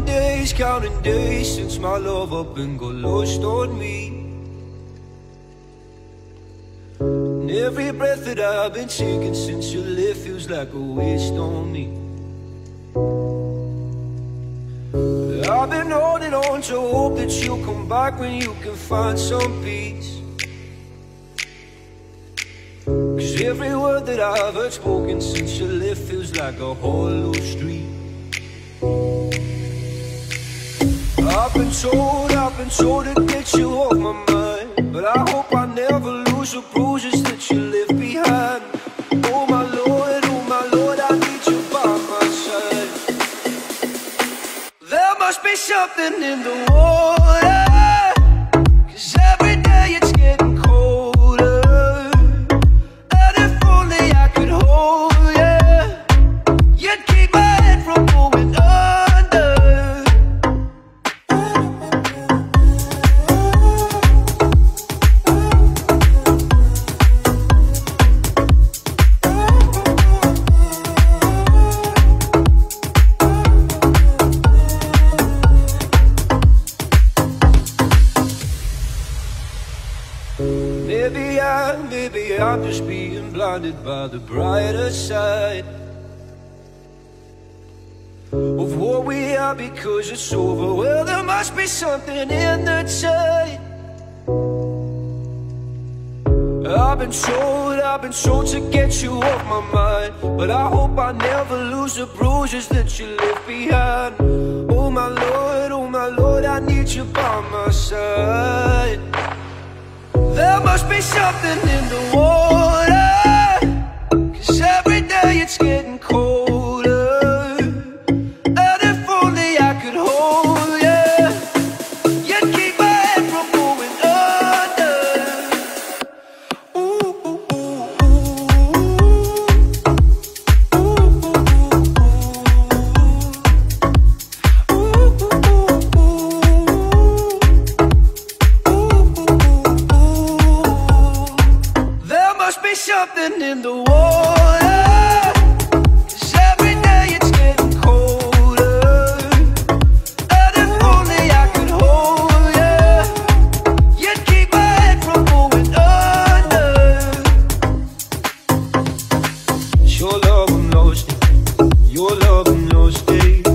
Counting days, counting days since my love up and got lost on me. And every breath that I've been taking since you left feels like a waste on me. I've been holding on to hope that you'll come back when you can find some peace. Cause every word that I've heard spoken since you left feels like a hollow street. I've been told, I've been told to get you off my mind. But I hope I never lose the bruises that you left behind. Oh my Lord, oh my Lord, I need you by my side. There must be something in the water. Maybe I'm just being blinded by the brighter side of what we are because it's over. Well, there must be something in the tide. I've been told, I've been told to get you off my mind. But I hope I never lose the bruises that you left behind. Oh my Lord, oh my Lord, I need you by my side. There must be something in the water. Cause every day it's getting nothing in the water. Cause every day it's getting colder. And if only I could hold you, you'd keep my head from going under. Your love will not stay. Your love will not stay.